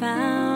发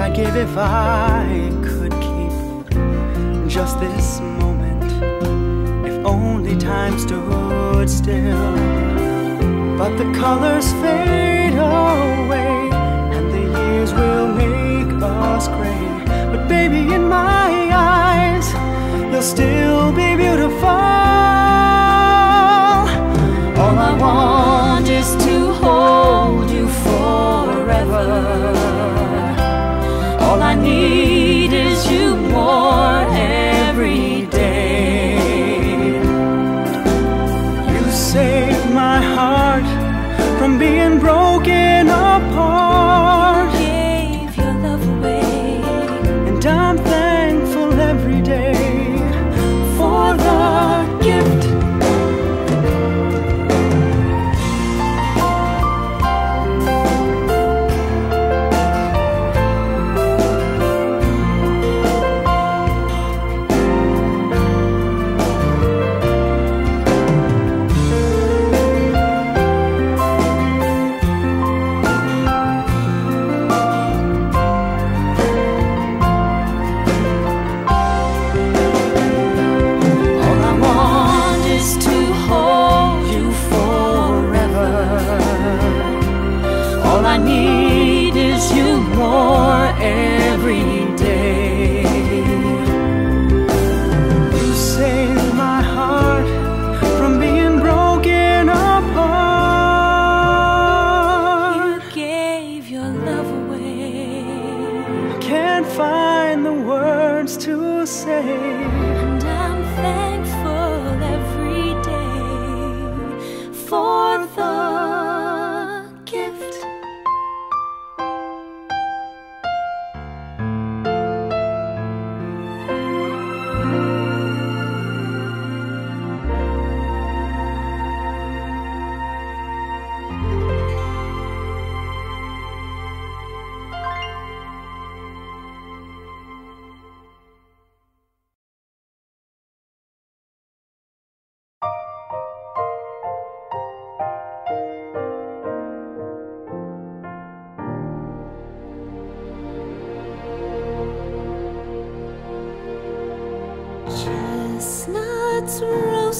I'd give if I could keep just this moment. If only time stood still. But the colors fade away, and the years will make us gray. But baby, in my eyes, you'll still be beautiful. your love away. Can't find the words to say. And I'm thankful every day for.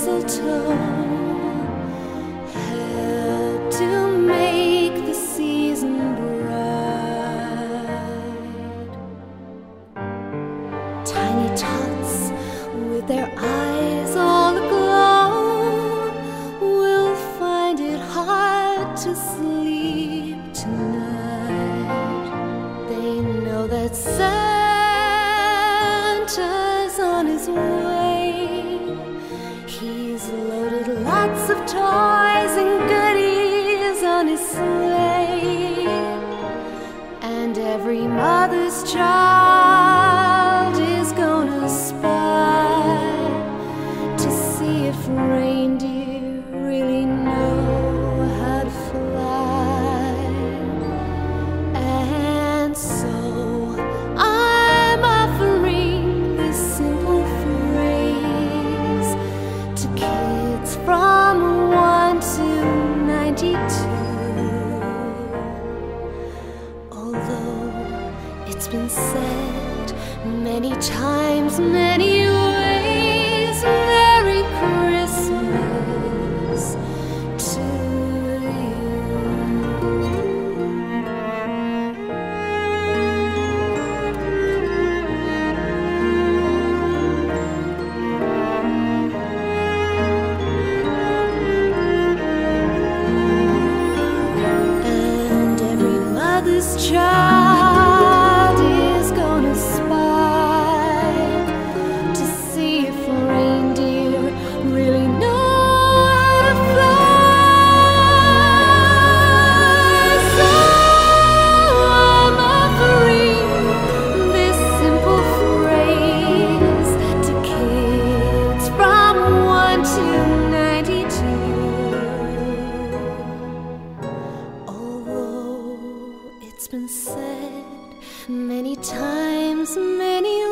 撕扯。toys and goodies on his sleigh, and every mother's child. Although it's been said many times, many been said many times, many